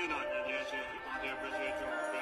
Hey, no, yeah, yeah,